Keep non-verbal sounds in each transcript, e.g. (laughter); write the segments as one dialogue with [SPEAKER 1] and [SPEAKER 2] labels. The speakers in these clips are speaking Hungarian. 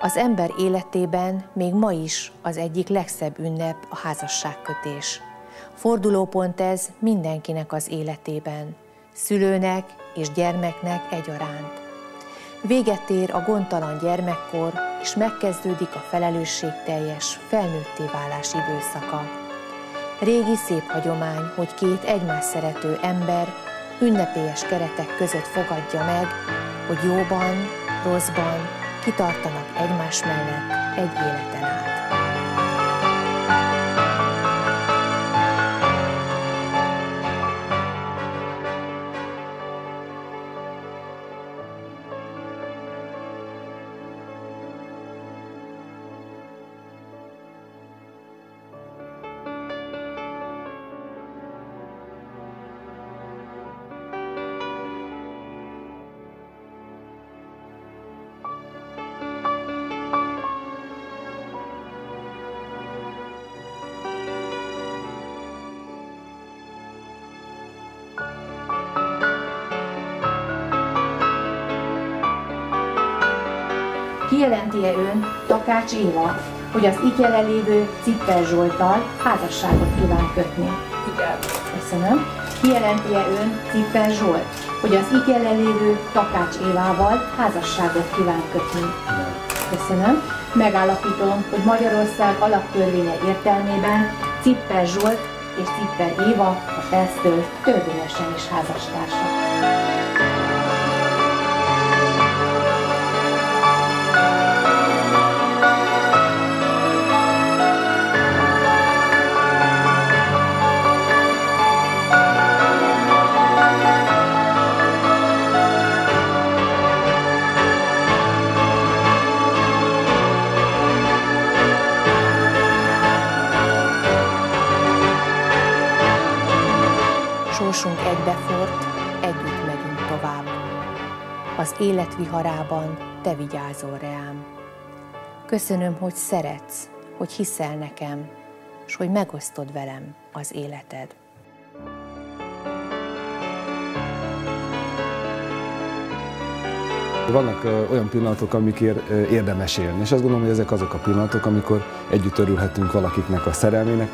[SPEAKER 1] Az ember életében még ma is az egyik legszebb ünnep a házasságkötés. Fordulópont ez mindenkinek az életében, szülőnek és gyermeknek egyaránt. Véget ér a gondtalan gyermekkor, és megkezdődik a felelősségteljes, felnőtté válás időszaka. Régi szép hagyomány, hogy két egymás szerető ember ünnepélyes keretek között fogadja meg, hogy jóban, rosszban kitartanak egymás mellett egy életen át. Kijelenti-e ön, Takács Éva, hogy az itt jelenlévő Cipper Zsoltal házasságot kíván kötni?
[SPEAKER 2] Igen.
[SPEAKER 1] Köszönöm. Kijelenti-e ön, Cipper Zsolt, hogy az itt jelenlévő Takács Évával házasságot kíván kötni?
[SPEAKER 3] Nem.
[SPEAKER 1] Köszönöm. Megállapítom, hogy Magyarország alaptörvénye értelmében Cipper Zsolt és Cipper Éva a Fesztől törvényesen is házastársak. Egybefort, együtt megyünk tovább. Az élet viharában te vigyázol reám. Köszönöm, hogy szeretsz, hogy hiszel nekem, és hogy megosztod velem az életed.
[SPEAKER 3] Vannak olyan pillanatok, amikért érdemes élni, és azt gondolom, hogy ezek azok a pillanatok, amikor együtt örülhetünk valakiknek a szerelmének,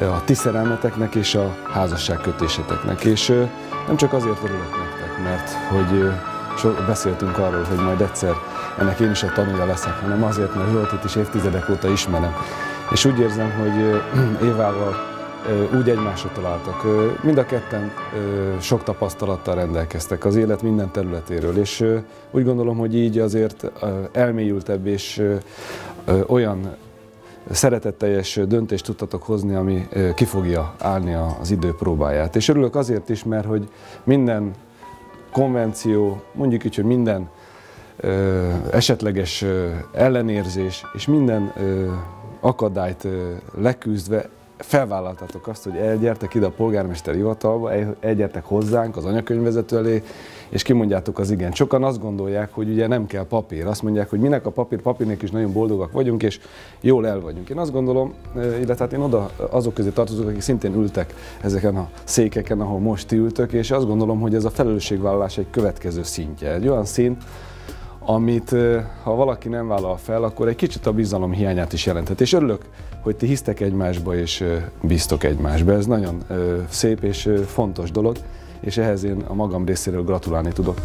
[SPEAKER 3] a ti szerelmeteknek és a házasságkötéseteknek. És nem csak azért örülök nektek, mert hogy ö, so, beszéltünk arról, hogy majd egyszer ennek én is a tanulja leszek, hanem azért, mert Zsoltot is évtizedek óta ismerem. És úgy érzem, hogy (clears throat) Évával úgy egymásra találtak. Mind a ketten sok tapasztalattal rendelkeztek az élet minden területéről, és úgy gondolom, hogy így azért elmélyültebb és olyan szeretetteljes döntést tudtatok hozni, ami ki fogja állni az idő próbáját. És örülök azért is, mert hogy minden konvenció, mondjuk így, hogy minden ö, esetleges ö, ellenérzés és minden ö, akadályt ö, leküzdve felvállaltatok azt, hogy elgyertek ide a polgármester hivatalba, el- elgyertek hozzánk az anyakönyvvezető elé, és kimondjátok az igen. Sokan azt gondolják, hogy ugye nem kell papír. Azt mondják, hogy minek a papír, papírnék is nagyon boldogak vagyunk, és jól el vagyunk. Én azt gondolom, ö, illetve hát én oda azok közé tartozok, akik szintén ültek ezeken a székeken, ahol most ti ültök, és azt gondolom, hogy ez a felelősségvállalás egy következő szintje. Egy olyan szint, amit ha valaki nem vállal fel, akkor egy kicsit a bizalom hiányát is jelenthet. És örülök, hogy ti hisztek egymásba és bíztok egymásba. Ez nagyon szép és fontos dolog, és ehhez én a magam részéről gratulálni tudok.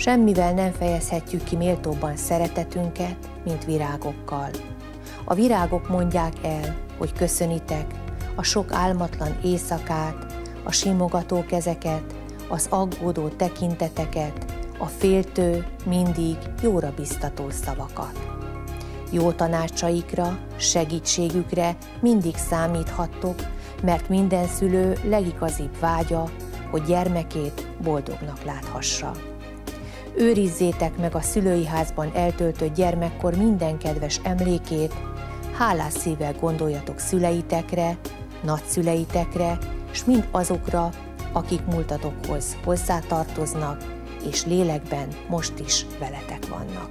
[SPEAKER 1] Semmivel nem fejezhetjük ki méltóbban szeretetünket, mint virágokkal. A virágok mondják el, hogy köszönitek a sok álmatlan éjszakát, a simogató kezeket, az aggódó tekinteteket, a féltő, mindig jóra biztató szavakat. Jó tanácsaikra, segítségükre mindig számíthattok, mert minden szülő legigazibb vágya, hogy gyermekét boldognak láthassa. Őrizzétek meg a szülői házban eltöltött gyermekkor minden kedves emlékét, hálás szívvel gondoljatok szüleitekre, nagyszüleitekre, és mind azokra, akik múltatokhoz hozzátartoznak, és lélekben most is veletek vannak.